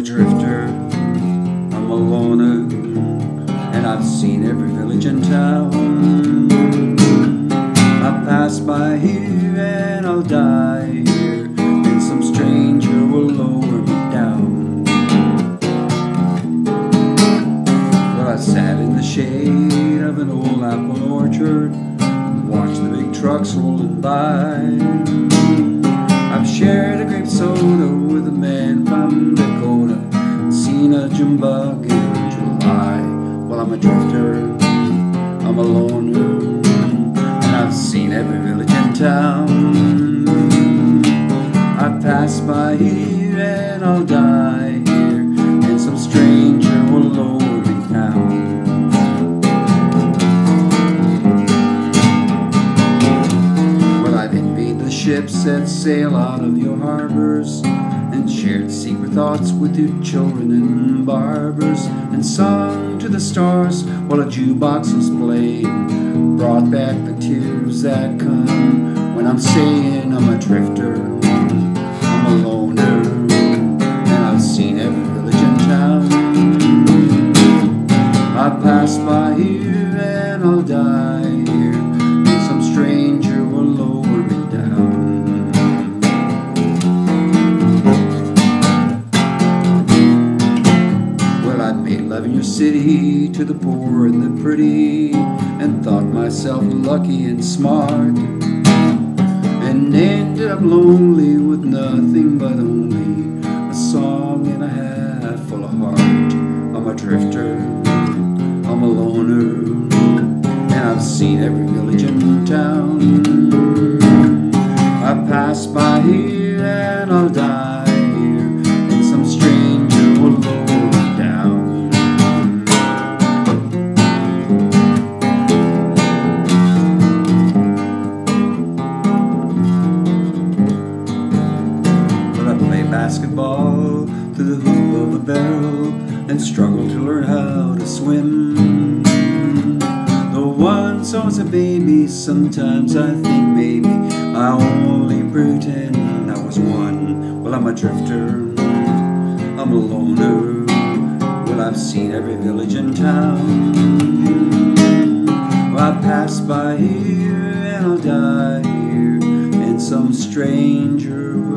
A drifter, I'm a loner, and I've seen every village and town. I pass by here and I'll die here, and some stranger will lower me down. Well, I sat in the shade of an old apple orchard, and watched the big trucks rolling by. I've shared a grape soda drifter, I'm a loner, and I've seen every village and town. I pass by here and I'll die here, and some stranger will lower me down. Well, I've envied the ships that sail out of your harbors and shared secret thoughts with your children and barbers and sung to the stars while a jukebox was playing. Brought back the tears that come when I'm saying I'm a drifter, I'm a loner, and I've seen every village and town. I pass by here in your city to the poor and the pretty, and thought myself lucky and smart, and ended up lonely with nothing but only a song and a half full of heart. I'm a drifter, I'm a loner, and I've seen every village and town. I pass by here and I'll through the hoop of a barrel and struggle to learn how to swim. Though once I was a baby, sometimes I think maybe I only pretend I was one. Well, I'm a drifter, I'm a loner. Well, I've seen every village and town. Well, I pass by here and I'll die here, and some stranger